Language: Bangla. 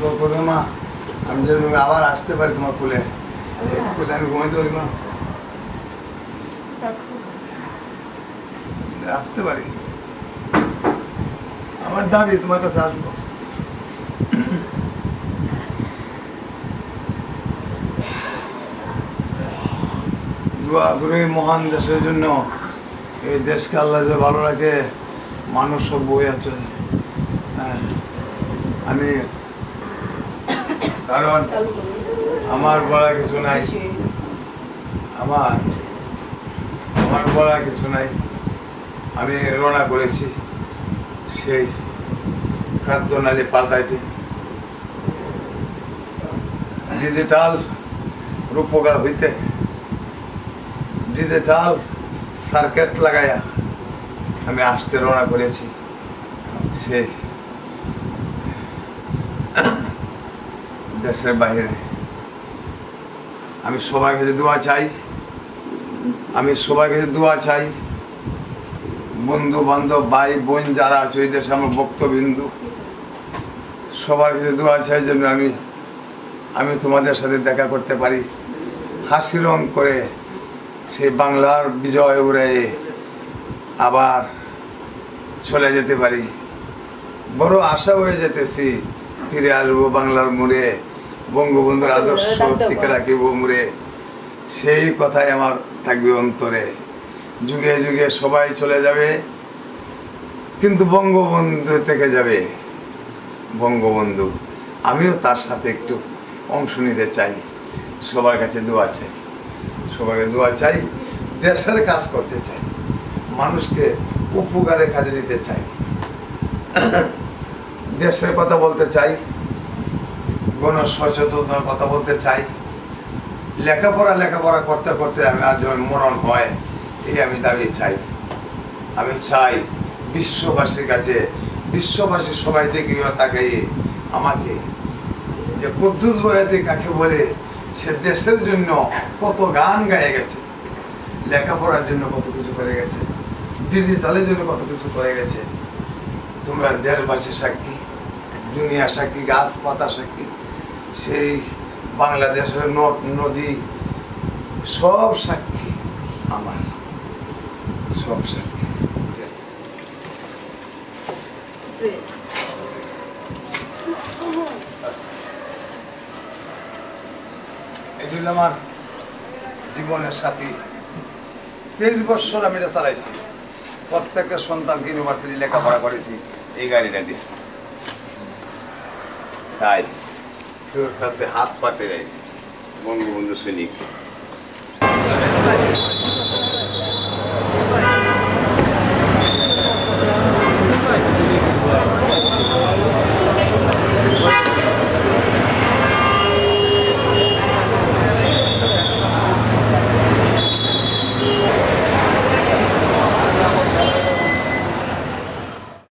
তো করবে মা আমি যদি আবার আসতে পারি তোমার কুলে। কুলে আমি ঘুমাইতে পারি মা। আসতে পারি। আমার দাবি তোমার কাছে আসব। দোয়া করি মহান দেশের জন্য এই দেশকে আল্লাহ যে ভালো রাখে মানুষ সব বই আছে। হ্যাঁ। আমি কারণ আমার বলা কিছু নাই। আমার আমার বলা কিছু নাই। আমি রওনা করেছি সেই খাদ্য নালী পাল্টাইতে। ডিজিটাল রূপকার হইতে, ডিজিটাল সার্কেট লাগাইয়া আমি আসতে রওনা করেছি সেই দেশের বাইরে। আমি সবার কাছে দোয়া চাই। আমি সবার কাছে দোয়া চাই। বন্ধু বান্ধব ভাই বোন যারা আছে, ওই দেশে আমার বক্তবিন্দু সবার কাছে দোয়া চাই যেন আমি আমি তোমাদের সাথে দেখা করতে পারি। হাসি রং করে সেই বাংলার বিজয় উড়ে আবার চলে যেতে পারি। বড় আশা হয়ে যেতেছি, ফিরে আসব বাংলার মোড়ে। বঙ্গবন্ধুর আদর্শ টিকে রাখিব মোড়ে সেই কথাই আমার থাকবে অন্তরে। যুগে যুগে সবাই চলে যাবে কিন্তু বঙ্গবন্ধু থেকে যাবে। বঙ্গবন্ধু আমিও তার সাথে একটু অংশ নিতে চাই। সবার কাছে দোয়া চাই। সবাইকে দোয়া চাই দেশের কাজ করতে চাই। মানুষকে উপকারের কাজে নিতে চাই। দেশের কথা বলতে চাই। গণ সচেতনতার কথা বলতে চাই। লেখাপড়া লেখাপড়া করতে করতে আমি আর যখন মরণ হয়, এই আমি দাবি চাই। আমি চাই বিশ্ববাসীর কাছে, বিশ্ববাসী সবাই দেখি তাকে আমাকে যে কুদ্দুস বয়াতি কাকে বলে, সে দেশের জন্য কত গান গায়ে গেছে, লেখাপড়ার জন্য কত কিছু করে গেছে দিদি ডিজিটালের জন্য কত কিছু করে গেছে। তোমরা দেশবাসী সাক্ষী দুনিয়া সাক্ষী গাছ পাতা সাক্ষী। সেই বাংলাদেশের নদ, নদী, সব সাক্ষী আমার। সব সাক্ষী। এটি আমার জীবনের সাথী। তেইশ বছর আমি এটা চালাইছি। প্রত্যেকটা সন্তানকে ইউনিভার্সিটি লেখাপড়া করেছি এই গাড়িটা দিয়ে। তাই। কাছে হাত পাতে রাখি বঙ্গবন্ধু সৈনিক